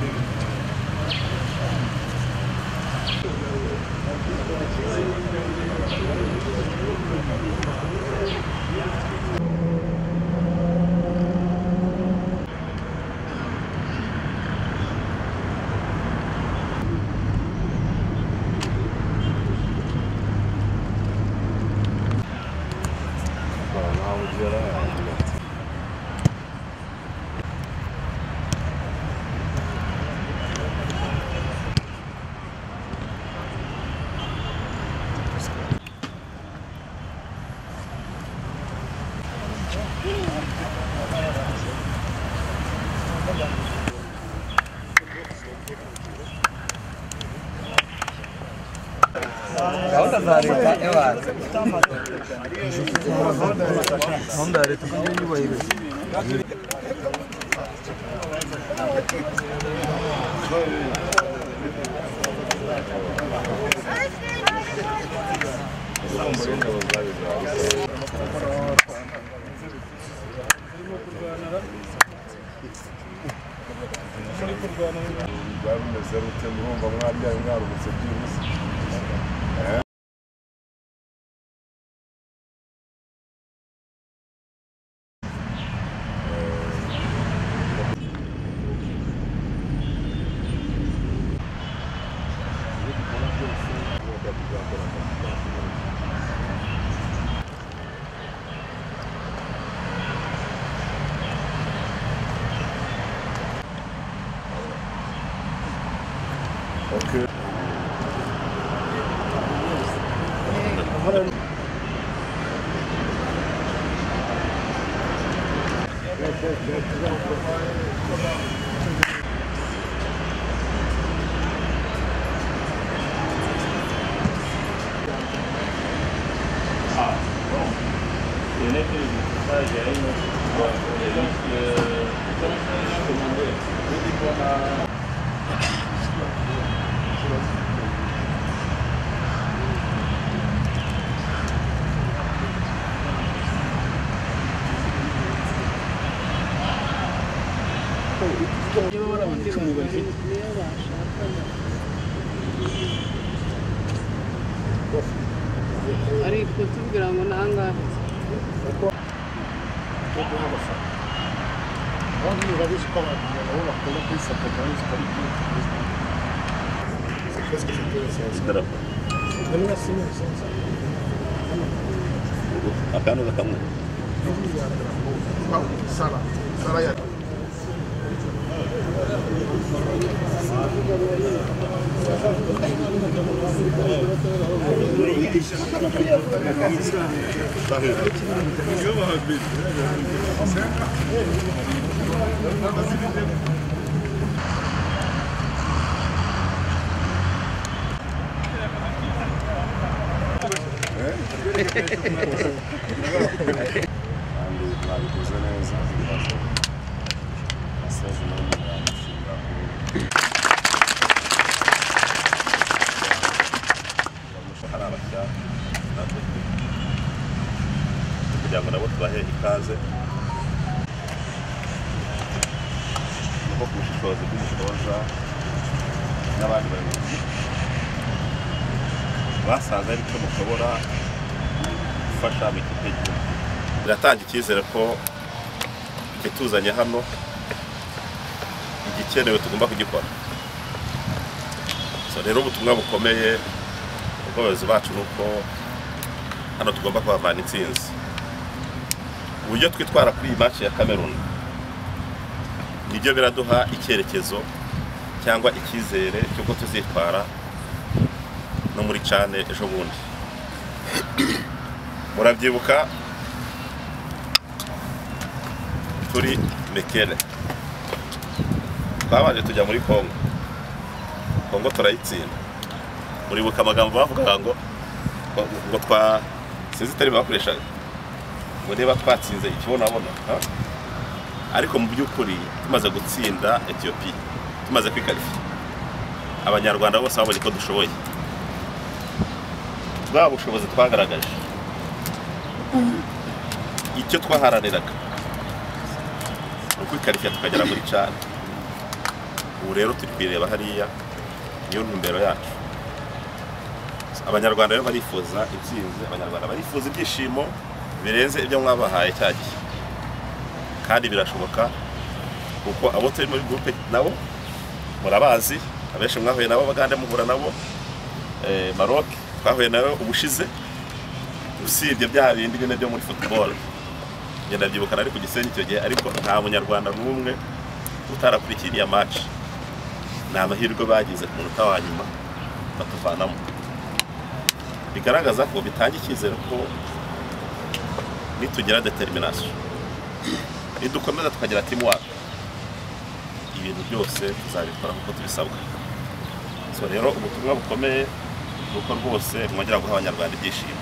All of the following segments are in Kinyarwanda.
Thank you. Mandare, tu quando li vuoi Thank you. Kujya yubahiriza byari bimeze rute murumva mwabyaye mwaruhutse byihuse Okay. شنو هو الفيلم؟ ariko tubwira ngo nta ngahe Acá no dejamos. Sara, Sara ya. I'm the like, was an answer. Ibibazo asaza n'umunyamishinga hari abashya kugira ngo nabo tubahe ikaze nuko ku bushishozi bw'umutoza n'abandi bayobozi basanze ari cyo mushobora gufasha mu ikipe y'igihugu biratanga icyizere ko ikituzanye hano igikenewe tugomba kugikora. Rero ubutumwa bukomeye ubworozi bacu ni uko hano tugomba kuhavana intsinzi. Uburyo twitwara kuri iyi match ya Cameroon ni byo biraduha icyerekezo cyangwa icyizere cy'uko tuzitwara no muri cane ejo bundi. Murabyibuka? Kuri mekele. Twabanje tujya muri kongo. Kongo turayitsinda. Muribuka amagambo bavugaga ngo ngo twa sinzi itari bakoreshaga ngo niba twatsinze ikibonabona ariko mu by'ukuri tumaze gutsinda etiyopiya tumaze kwikarifiya abanyarwanda bose babonye ko dushoboye. Bwa bushobozi twagaragaje. Icyo twaharaniraga ni ukwikarifiya tukagera muri cani ubu rero turi kwireba hariya niyo ntumbero yacu. Abanyarwanda rero barifuza intsinzi abanyarwanda barifuza ibyishimo birenze ibyo mwabahaye cya gihe. Kandi birashoboka kuko abo turi muri gurupe nabo murabazi abenshi mwahuye nabo bagande muhura nabo Eh, Maroc twahuye na yo ubushize usibye bya bindi nyine byo muri football. Ngenda byibuka nari ku gisenyi icyo gihe ariko nta munyarwanda n'umwe utarakurikiye iriya match. Ni amahirwe bagize ku munota wa nyuma batuvanamo. Bigaragaza ko bitanga icyizere ko nitugira determination. Nidukomeza tukagira teamwork ibintu byose tuzabikora nk'uko tubisabwa. So rero ubutumwa bukomeye ni uko rwose mwongera guha abanyarwanda ibyishimo.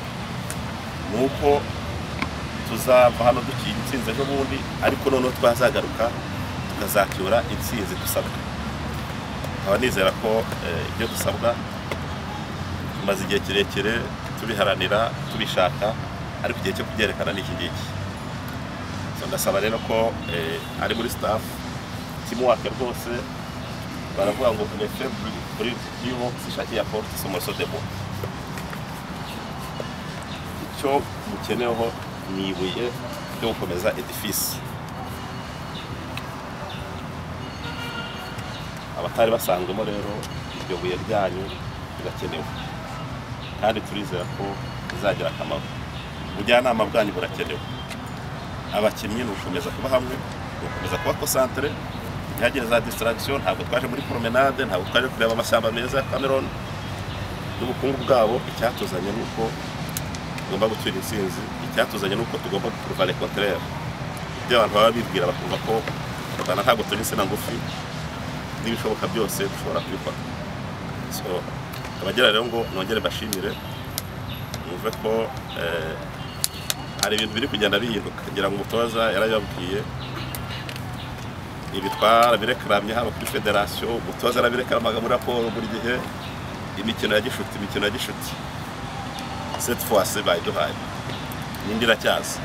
Ni uko tuzava hano dukiye intsinzi ejo bundi ariko noneho twazagaruka tukazacyura intsinzi dusabwa. Nkaba nizera ko eh, ibyo dusabwa tumaze igihe kirekire tubiharanira tubishaka ariko igihe cyo kubyerekana ni iki ngiki. Ndasaba rero ko eh, ari muri staff teamwork rwose baravuga ngo les faibles kuri nibo zishakiye apporte sont morceaux de bois icyo mukeneyeho ni ibuye ryo gukomeza edifice. Abatari basanzwemo rero iryo buye ryanyu rirakenewe kandi turizera ko bizagira akamaro. Ubujyanama bwanyu burakenewe. Abakinnyi ni ugukomeza kuba hamwe ni ugukomeza kuba concentre ntihagire za distraction ntabwo twaje muri promenade ntabwo twaje kureba amashyamba meza ya Cameroon n'ubukungu bwabo icyatuzanye ni uko tugomba gucyura intsinzi icyatuzanye ni uko tugomba gukurva le contraire. Ibyo abantu baba bibwira bakumva ko u Rwanda ntabwo turi insina ngufi. N'ibishoboka byose dushobora kubikora. Abagira rero ngo nongere bashimire mwumve ko eh, hari ibintu biri kugenda bihinduka. Ngira ngo umutoza yarabibabwiye ibi twarabirekarambye haba kuri federasiyo umutoza arabirekaramaga muri raporo buri gihe imikino ya gishuti imikino ya gishuti cette fois bayiduhaye n'indi iracyaza.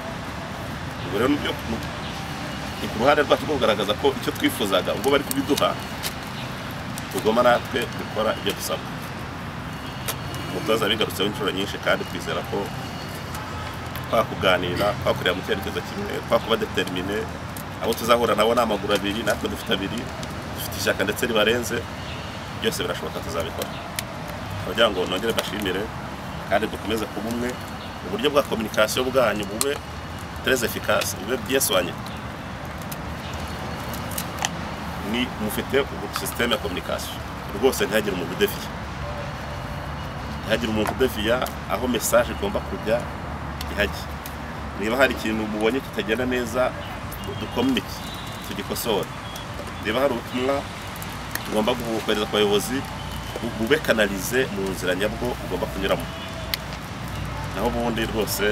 Ubwo rero ni ku ruhande rwacu rwo kugaragaza ko icyo twifuzaga ubwo bari kubiduha tugomba natwe gukora ibyo dusabwa. Umutoza bigarutseho inshuro nyinshi kandi twizera ko twakuganira twakorera mu cyerekezo kimwe twakuba determine abo tuzahura nabo ni amaguru abiri natwe dufite abiri dufite ishyaka ndetse ribarenze byose birashoboka tuzabikora. Kugira ngo nongere bashimire kandi dukomeze kuba umwe uburyo bwa kominikasiyo bwanyu bube efficace bube bien ni mufite système ya communication. Rwose ntihagire umuntu udeviya ntihagire umuntu udeviya aho message igomba kujya ihajye niba hari ikintu mubonye kitagenda neza dukomunike tugikosore. Niba hari ubutumwa tugomba kohereza ku bayobozi bube kanalize mu nzira nyabwo ugomba kunyuramo. Naho ubundi rwose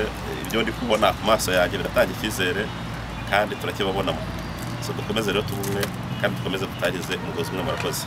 ibyo ndi kubona ku maso yanjye biratanga icyizere kandi turakibabonamo so dukomeze rero tube umwe kandi dukomeze dutahize umugozi umwe murakoze